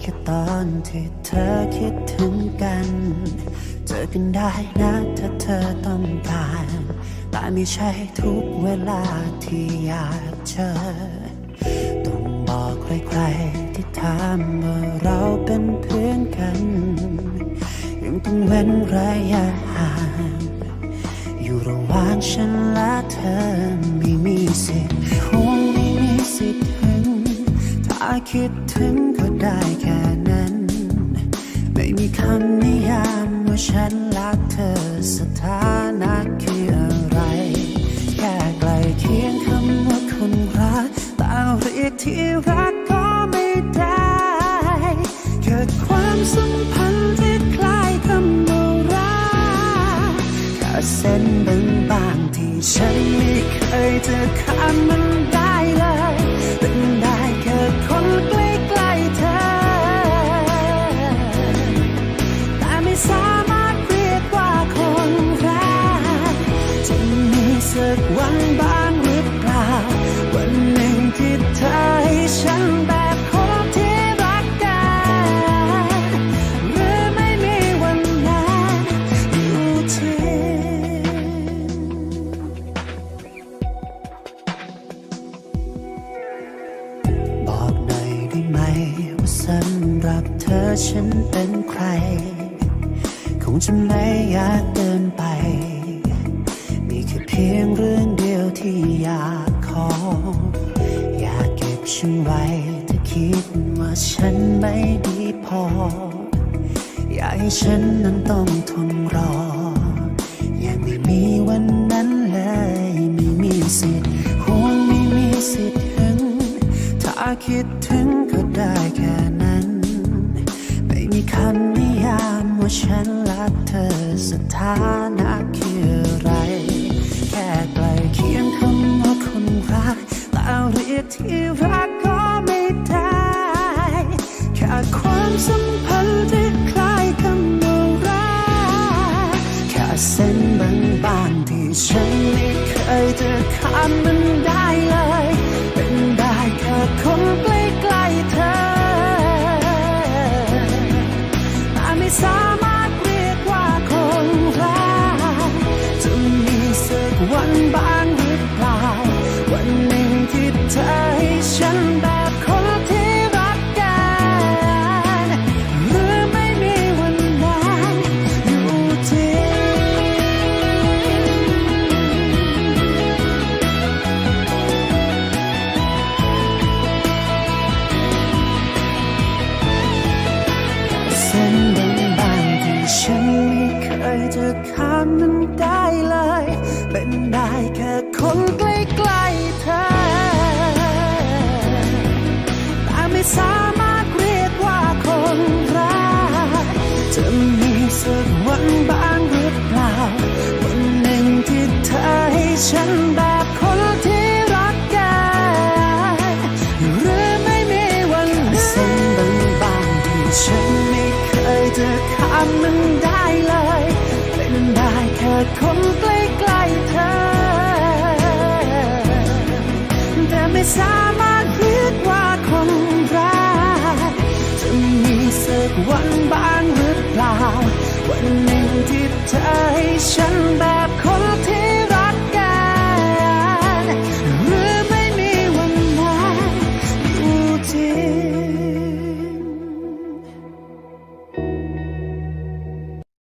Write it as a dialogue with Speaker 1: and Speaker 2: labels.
Speaker 1: แค่ตอนที่เธอคิดถึงกัน เจอกันได้นะถ้าเธอต้องการ แต่ไม่ใช่ทุกเวลาที่อยากเจอ ต้องบอกใครๆที่ถามว่าเราเป็นเพื่อนกัน ยังต้องเว้นระยะห่างอยู่ระหว่างฉันและเธอไม่มีสิทธิ์คงไม่มีสิทธิ์ คิดถึงก็ได้แค่นั้น ไม่มีคำนิยามว่าฉันรักเธอสถานะคืออะไร แค่ใกลเคียงคำว่าคนรักแต่เรียกที่รักก็ไม่ได้ เกิดความสัมพันธ์ที่คล้ายคำว่ารักแค่เส้นบางๆที่ฉันไม่เคยจะข้ามมันได้ กวันบ้างหรือเปล่า วันหนึ่งที่เธอให้ฉันแบบคนที่รักกันหรือไม่มีวันนั้นอยู่ที่บอกหน่อยได้ไหมว่าสำหรับเธอฉันเป็นใคร คงจะไม่อยากเดิน เพียงเรื่องเดียวที่อยากขอ อยากเก็บฉันไว้ถ้าคิดว่าฉันไม่ดีพอ อยากให้ฉันนั้นต้องทนรอ ยังไม่มีวันนั้นเลยไม่มีสิทธิ์ห่วงไม่มีสิทธิ์ถึง ถ้าคิดถึงก็ได้แค่นั้น ไม่มีคำนิยามว่าฉันรักเธอสถานะ เรียกที่รักก็ไม่ได้แค่ความสัมพันธ์ที่คล้ายคำว่ารักแค่เส้นบางๆที่ฉันไม่เคยจะขาดมัน เส้นบางที่ฉันไม่เคยจะข้ามมันได้เลย เป็นได้แค่คน เคยจะข้ามมันได้เลย เป็นได้แค่คนใกล้ๆเธอ แต่ไม่สามารถเรียกว่าคนรักจะมีสักวันบ้างหรือเปล่า วันหนึ่งที่เธอให้ฉัน